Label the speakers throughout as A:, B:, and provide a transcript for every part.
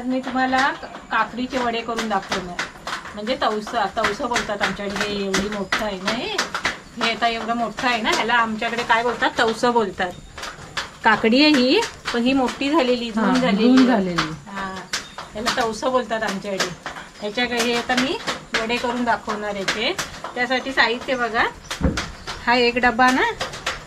A: आज मी तुम्हाला काकडीचे वडे करून दाखवणार. म्हणजे तवसा तवसा बोलतात आमच्याकडे. हे एवढी मोठं आहे ना हे? आता एवढं मोठं आहे ना? ह्याला आमच्याकडे काय बोलतात? तवसं बोलतात. काकडी आहे ही पण ही मोठी झालेली
B: हा, धुवून
A: झालेली.
B: झालेली.
A: हा. याला तवसं बोलतात आमच्याकडे. ह्याच्याकडे हे आता मी वडे करून दाखवणार याचे त्यासाठी साहित्य बघा. हा एक डबा ना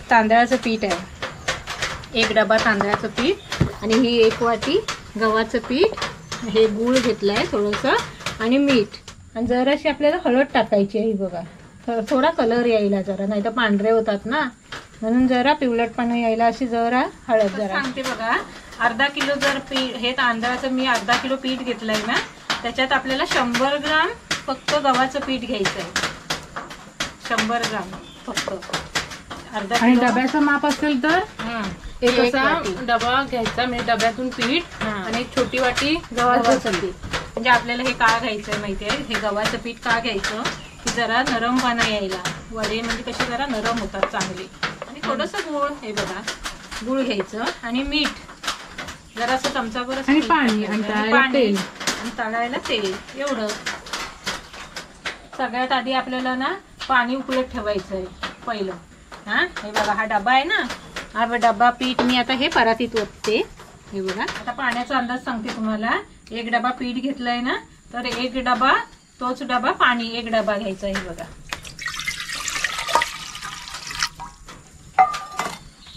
A: तांदळाचं पीठ आहे. एक डबा तांदळाचं पीठ. आणि ही एक वाटी गव्हाचं पीठ हे गूळ घेतलं आहे थोडंसं आणि मीठ. आणि जराशी आपल्याला हळद टाकायची आहे बघा. थोडा कलर यायला जरा नाही तर पांढरे होतात ना. म्हणून जरा पिवळटपणा यायला अशी जरा हळद जरा. सांगते बघा अर्धा किलो जर पीठ हे तांदळाचं मी अर्धा किलो पीठ घेतलंय ना त्याच्यात आपल्याला शंभर ग्राम फक्त गव्हाचं पीठ घ्यायचं आहे शंभर ग्राम फक्त. अर्धा
B: आणि डब्याचं माप असेल तर?
A: हं.
B: एक असा. डबा घ्यायचा म्हणजे डब्यातून पीठ. आणि एक छोटी वाटी
A: गव्हाचं पीठ. म्हणजे आपल्याला हे का घ्यायचंय माहितीये हे गव्हाचं पीठ का घ्यायचं? की जरा नरमपणा यायला. वडे म्हणजे कसे जरा नरम होतात चांगले. आणि थोडंसं गुळ हे बघा. गुळ घ्यायचं आणि मीठ. जरासं चमचाभर असं
B: आणि
A: मीठ
B: पाणी,
A: टाकायचं.
B: आणि तळायला तेल.
A: आणि तळायला तेल. एवढं. सगळ्यात आधी आपल्याला ना पाणी उकळत ठेवायचं आहे पहिलं. हा? हे बघा हा डबा आहे ना? हा डबा पीठ मी आता हे परातीत ओतते. हे बघा. आता पाण्याचा अंदाज सांगते तुम्हाला. एक डबा पीठ घेतलाय ना तर एक डबा तोच डबा पाणी एक डबा घ्यायचा हे बघा.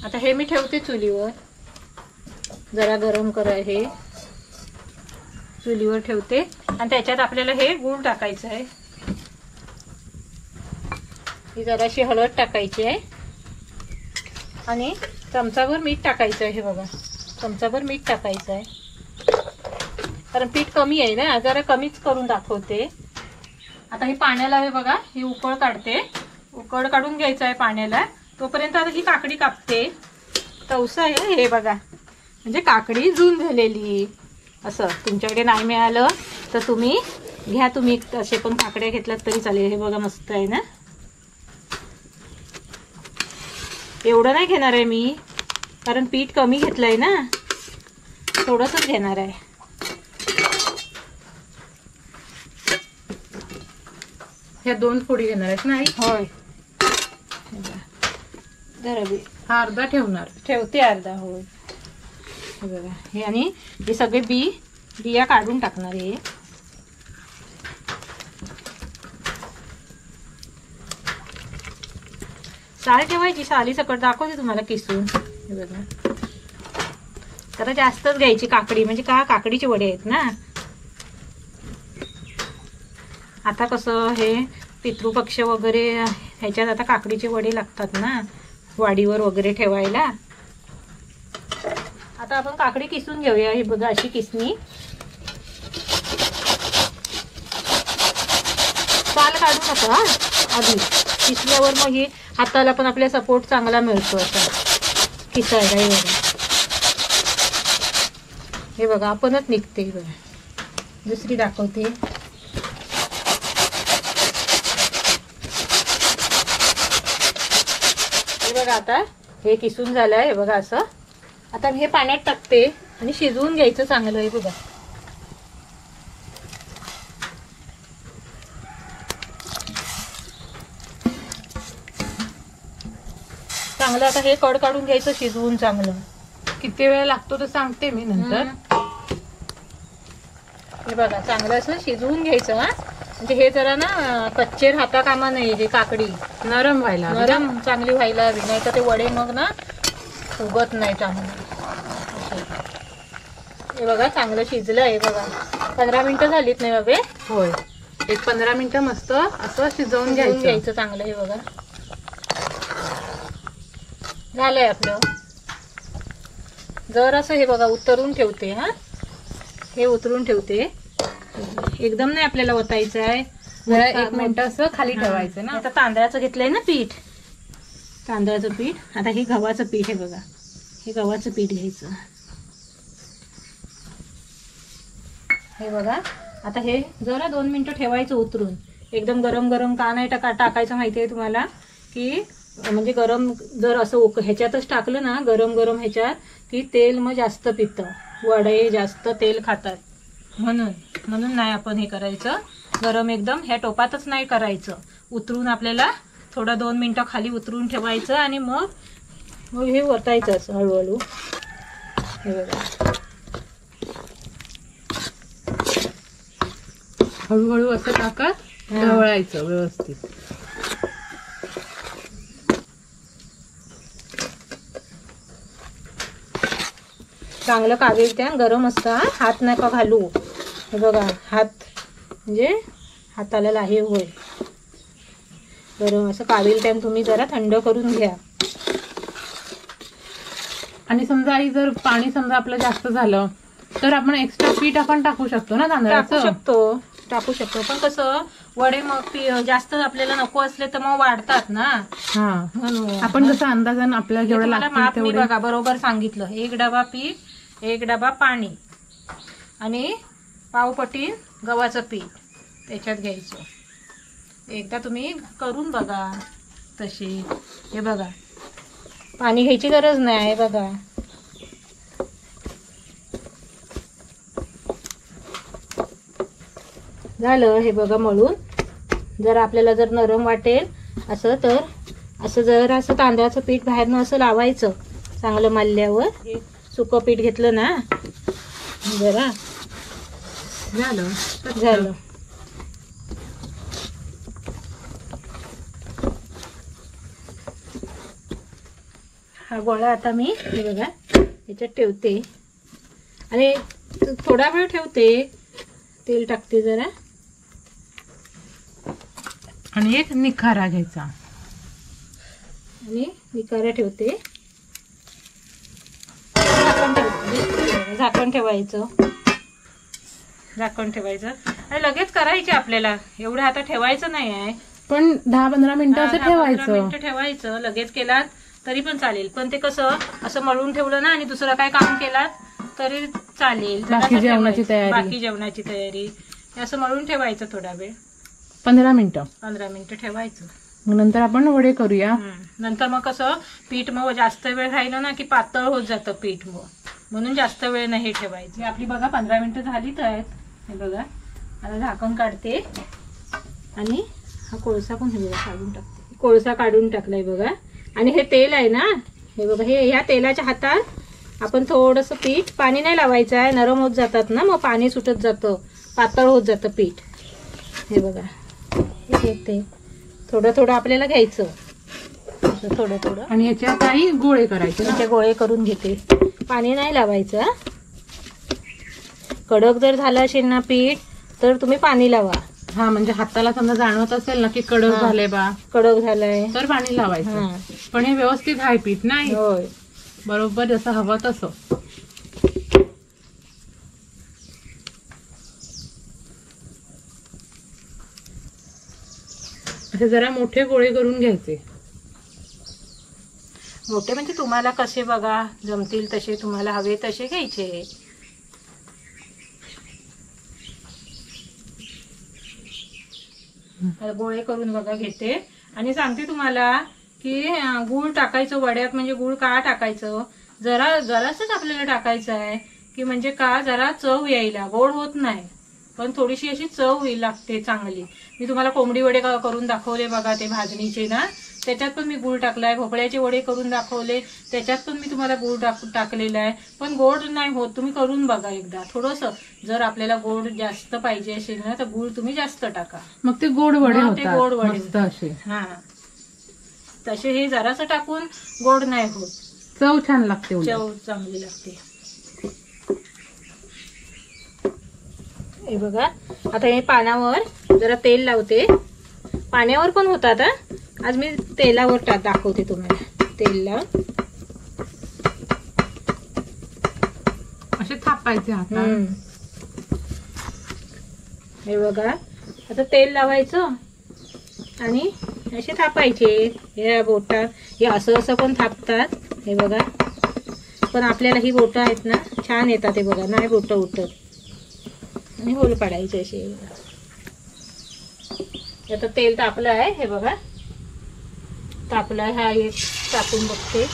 A: आता हे मी ठेवते चुलीवर. जरा गरम करा हे. चुलीवर ठेवते. आणि त्याच्यात आपल्याला हे गूळ टाकायचं आहे. ही जराशी हळद टाकायची आहे. आणि चमचाभर मीठ टाकायचं आहे हे बघा. चमचाभर मीठ टाकायचं आहे. कारण पीठ कमी आहे ना जरा कमीच करून दाखवते. आता हे पाण्याला हे बघा ही उकळ काढते. उकळ काढून घ्यायचं आहे पाण्याला. तोपर्यंत आता ही काकडी कापते. तवसं आहे हे बघा. म्हणजे काकडी जून झालेली. असं तुमच्याकडे नाही मिळालं तर तुम्ही घ्या तुम्ही. असे पण काकड्या घेतल्यात तरी चालेल. हे बघा मस्त आहे ना? एवढं नाही घेणार आहे मी. कारण पीठ कमी घेतलंय ना. थोडंसंच घेणार आहे.
B: ह्या दोन फोडी घेणार आहेत ना आई?
A: होय. बी.
B: हा अर्धा ठेवणार.
A: ठेवते अर्धा होय. हे बघा. हे आणि हे सगळे बी बिया काढून टाकणार आहे. साल ठेवायची साली सकट दाखवते तुम्हाला किसून. हे बघा. जरा जास्तच घ्यायची काकडी म्हणजे का काकडीचे वडे आहेत ना? आता कसं हे पितृपक्ष वगैरे ह्याच्यात आता काकडीचे वडे लागतात ना? वाडीवर वगैरे ठेवायला. आता आपण काकडी किसून घेऊया. ही बघा अशी किसणी. साल काढू नका आधी. किसल्यावर मग ही हाताला पण आपल्या सपोर्ट चांगला मिळतो असा. किसायला हे बघा. हे बघा आपणच निघते बघा. दुसरी दाखवते. हे बघा आता हे किसून झालंय हे बघा असं. आता मी हे पाण्यात टाकते आणि शिजवून घ्यायचं चांगलं आहे बघा. चांगलं आता हे कड काढून घ्यायचं शिजवून चांगलं.
B: किती वेळ लागतो तर सांगते मी नंतर.
A: हे बघा चांगलं असं शिजवून घ्यायचं हा. म्हणजे हे जरा ना कच्चे राहता कामा नाही हे काकडी.
B: नरम व्हायला.
A: नरम चांगली व्हायला हवी नाही तर ते वडे मग ना उगत नाही चांगलं. हे बघा चांगलं शिजलं आहे बघा. पंधरा मिनिटं झालीत नाही बाबे?
B: होय. एक पंधरा मिनिटं मस्त असं शिजवून
A: शिजवून
B: घ्यायचं.
A: घ्यायचं चांगलं हे बघा. झालंय आपलं. जर असं हे बघा उतरून ठेवते हा. हे उतरून ठेवते. एकदम नाही आपल्याला ओतायचं आहे.
B: जरा एक मिनिट असं खाली. ठेवायचं ना.
A: आता तांदळाचं घेतलंय ना पीठ? तांदळाचं पीठ. आता हे गव्हाचं पीठ आहे बघा. हे गव्हाचं पीठ घ्यायचं. हे बघा. आता हे जरा दोन मिनिटं ठेवायचं उतरून. एकदम गरम गरम का नाही टाका टाकायचं माहिती आहे तुम्हाला की म्हणजे गरम जर असं उक ह्याच्यातच टाकलं ना गरम गरम ह्याच्यात की तेल मग जास्त पितं. वडे जास्त तेल खातात. म्हणून म्हणून नाही आपण हे करायचं. गरम एकदम ह्या टोपातच नाही करायचं. उतरून आपल्याला थोडा दोन मिनटं खाली उतरून ठेवायचं आणि मग मग हे वतायचं असं हळूहळू. हे बघा.
B: हळूहळू असं टाकत. ढवळायचं व्यवस्थित.
A: चांगलं कावेल त्या गरम असतं हा. हात नका घालू. हे बघा हात म्हणजे हाताला लाहे होईल. गरम असं कावेल त्या तुम्ही जरा थंड करून घ्या.
B: आणि समजा आई जर पाणी समजा आपलं जास्त झालं तर आपण एक्स्ट्रा पीठ आपण टाकू शकतो ना
A: टाकू
B: तांदळाचं
A: शकतो. टाकू शकतो. पण कसं वडे मग जास्त आपल्याला नको असले तर मग वाढतात ना.
B: हा. आपण कसं अंदाजानं आपल्याला जेवढं
A: माप मी बघा बरोबर सांगितलं. एक डबा पीठ एक डबा पाणी आणि पावपटी गव्हाचं पीठ त्याच्यात घ्यायचं. एकदा तुम्ही करून बघा तशी. हे बघा. पाणी घ्यायची गरज नाही बघा. झालं हे बघा मळून. जर आपल्याला जर नरम वाटेल असं तर असं जर असं तांदळाचं पीठ बाहेरनं असं लावायचं चांगलं मारल्यावर हे सुकं पीठ घेतलं ना? जरा.
B: झालं.
A: झालं. हा गोळा आता मी हे बघा याच्यात ठेवते. आणि थोडा वेळ ठेवते. तेल टाकते जरा.
B: आणि एक निखारा घ्यायचा.
A: आणि निकारा ठेवते. झाकण ठेवायचं. झाकण ठेवायचं. आणि लगेच करायचे आपल्याला. एवढं आता ठेवायचं नाही आहे.
B: पण दहा पंधरा मिनिटं
A: हा,
B: असं ठेवायचं.
A: मिनिटं ठेवायचं. लगेच केलात तरी पण चालेल. पण ते कसं असं मळून ठेवलं ना आणि दुसरं काय काम केलात तरी चालेल.
B: बाकी जेवणाची. तयारी.
A: बाकी जेवणाची तयारी. असं मळून ठेवायचं थोडा वेळ.
B: पंधरा मिनिटं.
A: पंधरा मिनिटं ठेवायचं.
B: मग नंतर आपण वडे करूया.
A: नंतर मग कसं पीठ मग जास्त वेळ राहिलं ना की पातळ होत जातं पीठ मग म्हणून जास्त वेळ नाही ठेवायची. आपली बघा पंधरा मिनिटं झालीच आहेत. हे बघा. आता झाकण काढते. आणि हा कोळसा पण हे बघा काढून टाकते. कोळसा काढून टाकलाय बघा. आणि हे तेल आहे ना? हे बघा हे ह्या तेलाच्या हातात आपण थोडंसं पीठ पाणी नाही लावायचं आहे. नरम होत जातात ना मग पाणी सुटत जातं. पातळ होत जातं पीठ. हे बघा. हे घेते थोडं थोडं आपल्याला घ्यायचं. असं थोडं थोडं.
B: आणि याच्यात काही गोळे करायचे
A: त्याचे गोळे करून घेते. पाणी नाही लावायचं हा. कडक जर झालं असेल ना पीठ तर तुम्ही पाणी लावा.
B: हा म्हणजे हाताला समजा जाणवत असेल ना की कडक
A: हा.
B: झाले बा
A: कडक झालंय.
B: तर पाणी लावायचं.
A: हा.
B: पण हे व्यवस्थित आहे पीठ नाही?
A: होय.
B: बरोबर जसं हवं तसं. असे जरा मोठे गोळे करून घ्यायचे.
A: मोठे म्हणजे तुम्हाला कसे बघा? जमतील तसे तुम्हाला हवे तसे घ्यायचे. गोळे करून बघा घेते. आणि सांगते तुम्हाला की गूळ टाकायचं वड्यात म्हणजे गूळ का टाकायचं? जरा जरासच आपल्याला टाकायचं आहे की म्हणजे का जरा चव यायला गोड होत नाही. पण थोडीशी अशी चव होईल लागते चांगली. मी तुम्हाला कोंबडी वडे क- करून दाखवले बघा ते भाजणीचे ना. त्याच्यात पण मी गूळ टाकलाय भोपळ्याचे वडे करून दाखवले. त्याच्यात पण मी तुम्हाला गूळ टाक टाकलेला आहे. पण गोड नाही होत तुम्ही करून बघा एकदा. थोडंसं जर आपल्याला गोड जास्त पाहिजे असेल ना तर गूळ तुम्ही जास्त टाका.
B: मग ते गोड वडे
A: ते गोड वडे हा. तसे हे जरासं टाकून गोड नाही होत.
B: चव छान लागते.
A: चव चांगली लागते. हे बघा. आता हे पानावर जरा तेल लावते. पाण्यावर पण होतात हा. आज मी तेलावर टा दाखवते तुम्हाला. तेल लावून
B: असे थापायचे हातात.
A: हे बघा. आता तेल लावायचं. आणि असे थापायचे. या बोटात हे असं असं पण थापतात. हे बघा. पण आपल्याला ही बोटं आहेत ना छान येतात हे बघा. नाही बोटं उठत. आणि होल पाडायचे आता तेल तापलं आहे हे बघा. तापलं आहे हा एक टाकून बघते.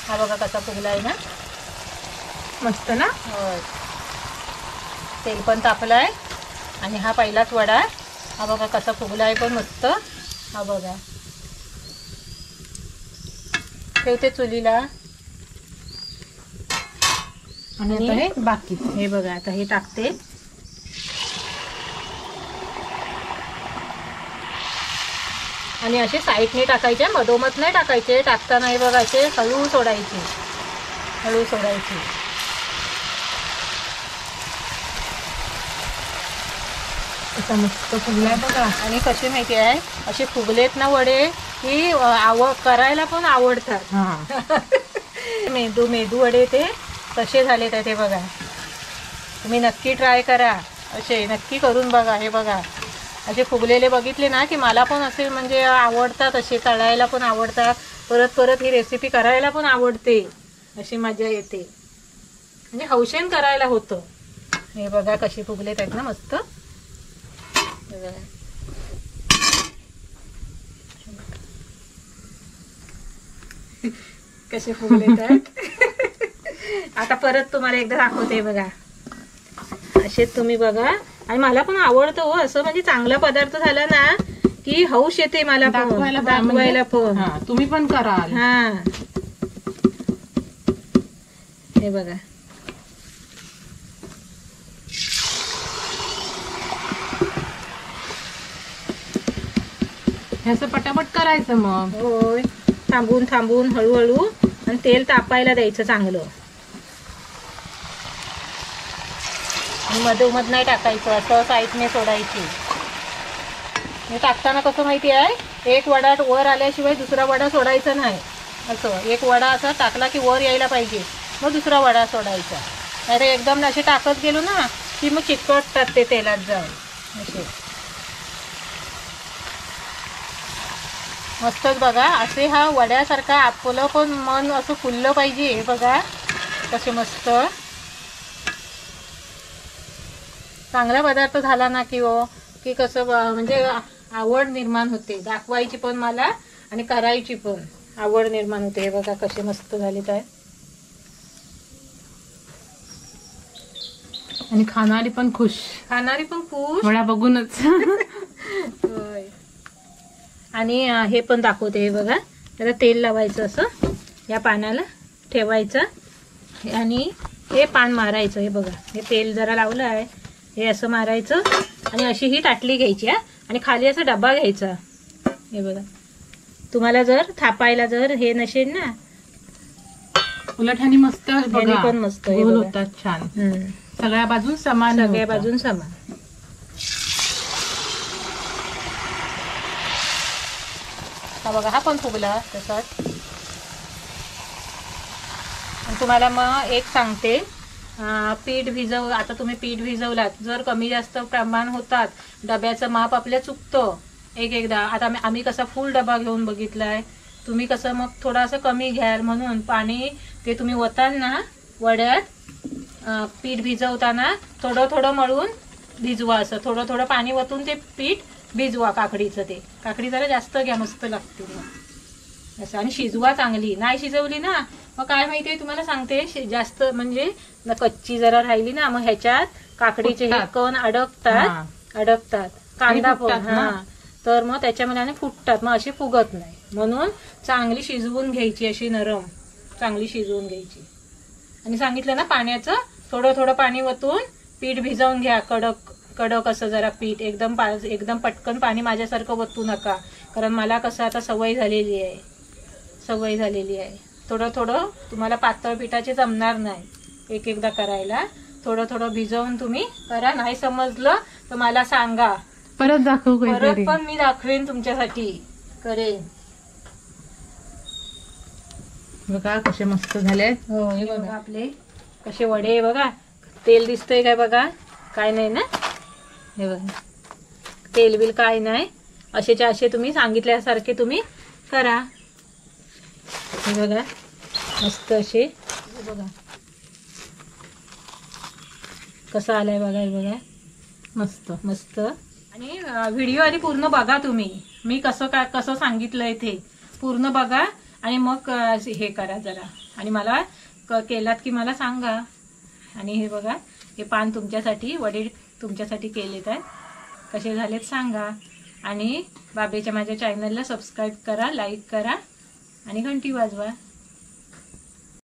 A: हा बघा कसा फुगलाय ना.
B: मस्त ना?
A: तेल पण तापलाय आणि हा पहिलाच वडा हा बघा कसा फुगलाय पण मस्त. हा बघा. ठेवते चुलीला.
B: आणि आता हे बाकी.
A: हे बघा आता हे टाकते. आणि असे साईडने टाकायचे मधोमध नाही टाकायचे. टाकताना हे बघा असे हळू सोडायचे. हळू सोडायचे.
B: मस्त फुगलाय बघा.
A: आणि कसे माहिती आहे? असे फुगलेत ना वडे की आव करायला पण आवडतात. मेदू मेदू वडे ते कसे झाले ते बघा. तुम्ही नक्की ट्राय करा. असे नक्की करून बघा हे बघा. असे फुगलेले बघितले ना की मला पण असे म्हणजे आवडतात असे तळायला पण आवडतात. परत परत ही रेसिपी करायला पण आवडते. अशी मजा येते. म्हणजे हौशेन करायला होतं. हे बघा कशी फुगलेत आहेत ना मस्त. बघा. कसे फुगलेत आहेत. आता परत तुम्हाला एकदा दाखवते बघा. असेच तुम्ही बघा. आणि मला पण आवडतं हो असं म्हणजे चांगला पदार्थ झाला ना की हौश येते मला
B: दाखवायला
A: दाखवायला
B: म्हणजे-
A: पण.
B: हा तुम्ही पण कराल.
A: हा. हे बघा.
B: हे असं पटापट करायचं मग.
A: होय. थांबून थांबून हळूहळू आणि तेल तापायला द्यायचं चांगलं. मधोमध नाही टाकायचं असं साईडने सोडायची. हे टाकताना कसं माहिती आहे? एक वडा वर आल्याशिवाय दुसरा वडा सोडायचा नाही. असं एक वडा असा टाकला की वर यायला पाहिजे. मग दुसरा वडा सोडायचा. नाही तर एकदम असे टाकत गेलो ना की मग चिकटतात ते तेलात जाऊन. असे. मस्तच बघा असे हा वड्यासारखा आपलं पण मन असं फुललं पाहिजे हे बघा. कसे मस्त. चांगला पदार्थ झाला ना की हो की कसं म्हणजे आवड निर्माण होते. दाखवायची पण मला आणि करायची पण आवड निर्माण होते. हे बघा कसे मस्त झाले काय.
B: आणि खाणारी पण खुश.
A: खाणारी पण खुश.
B: वडा बघूनच.
A: आणि हे पण दाखवते हे बघा. त्याला तेल लावायचं असं. या पानाला ठेवायचं. आणि हे पान मारायचं हे बघा. हे तेल जरा लावलं आहे. हे असं मारायचं आणि अशी ही ताटली घ्यायची हा. आणि खाली असा डबा घ्यायचा. हे बघा. तुम्हाला जर थापायला जर हे नसेल ना
B: उलट ह्यानी मस्त
A: पण मस्त.
B: होतात छान. सगळ्या बाजून समान
A: सगळ्या. बाजून समान. हा बघा हा पण फुगला तसाच. आणि तुम्हाला मग एक सांगते. पीठ भिजव आता तुम्ही पीठ भिजवलात. जर कमी जास्त प्रमाण होतात डब्याचं माप आपल्या चुकतं. एक एकदा. आता आम्ही कसा फुल डबा घेऊन बघितलाय. तुम्ही कसं मग थोडंसं कमी घ्याल म्हणून पाणी ते तुम्ही वताल वड्यात पीठ भिजवताना थोडं थोडं मळून भिजवा असं. थोडं थोडं पाणी वतून ते पीठ भिजवा काकडीचं ते. काकडी जरा जास्त घ्या मस्त लागते. मग असं. आणि शिजवा चांगली. नाही शिजवली ना मग काय माहितीये तुम्हाला सांगते जास्त म्हणजे कच्ची जरा राहिली ना मग ह्याच्यात काकडीचे हे. कण अडकतात. अडकतात. कांदा. हा. तर मग त्याच्यामध्ये आणि फुटतात. मग अशी फुगत नाही. म्हणून चांगली शिजवून घ्यायची अशी नरम. चांगली शिजवून घ्यायची. आणि सांगितलं ना पाण्याचं थोडं थोडं पाणी वतून पीठ भिजवून घ्या. कडक कडक असं जरा पीठ एकदम एकदम पटकन पाणी माझ्यासारखं वतू नका. कारण मला कसं आता सवय झालेली आहे. सवय झालेली आहे. थोडं थोडं तुम्हाला पातळ पिठाचे जमणार नाही. एक एकदा करायला. थोडं थोडं भिजवून तुम्ही करा. नाही समजलं तर मला सांगा.
B: परत दाखवू
A: परत पण मी दाखवेन तुमच्यासाठी. करेन.
B: बघा कसे मस्त झालेत
A: हो हे बघा आपले. कसे वडे बघा. तेल दिसतंय काय बघा? काय नाही ना? हे बघा. तेल बिल काय नाही. असेच्या असे तुम्ही सांगितल्यासारखे तुम्ही करा. हे बघा मस्त असे. बघा. कसं आलाय बघा हे बघा.
B: मस्त
A: मस्त. आणि व्हिडिओ आधी पूर्ण बघा तुम्ही. मी कसं काय कसं सांगितलंय ते. पूर्ण बघा आणि मग हे करा जरा. आणि मला केलात की मला सांगा. आणि हे बघा हे पान तुमच्यासाठी वडील तुमच्यासाठी केलेत आहे. कसे झालेत सांगा. आणि बाबेच्या माझ्या चॅनलला सबस्क्राईब करा लाईक करा. आणि घंटी वाजवा.